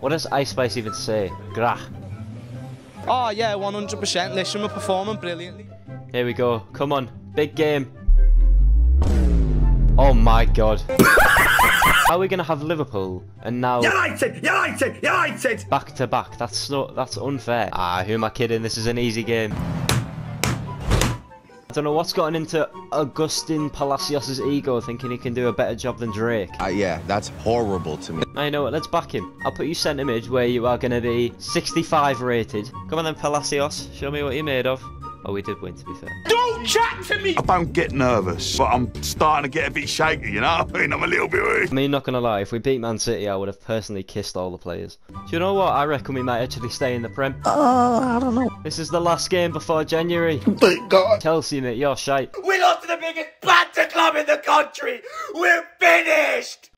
What does Ice Spice even say? Grah. Oh yeah, 100%. Listen, we're performing brilliantly. Here we go. Come on. Big game. Oh my god. How are we gonna have Liverpool and now United! United! United! back to back? That's not that's unfair. Ah, who am I kidding? This is an easy game. I don't know what's gotten into Augustin Palacios' ego thinking he can do a better job than Drake. Uh, yeah, that's horrible to me. I know what, let's back him. I'll put you centre mid where you are going to be 65 rated. Come on then, Palacios. Show me what you're made of. Oh, we did win, to be fair. Don't chat to me! I don't get nervous, but I'm starting to get a bit shaky, you know what I mean? I'm a little bit weak. I mean, not going to lie, if we beat Man City, I would have personally kissed all the players. Do you know what? I reckon we might actually stay in the Prem. Uh, I don't know. This is the last game before January. Thank God. Chelsea, mate, you're shite. We lost to the biggest banter club in the country! We're finished!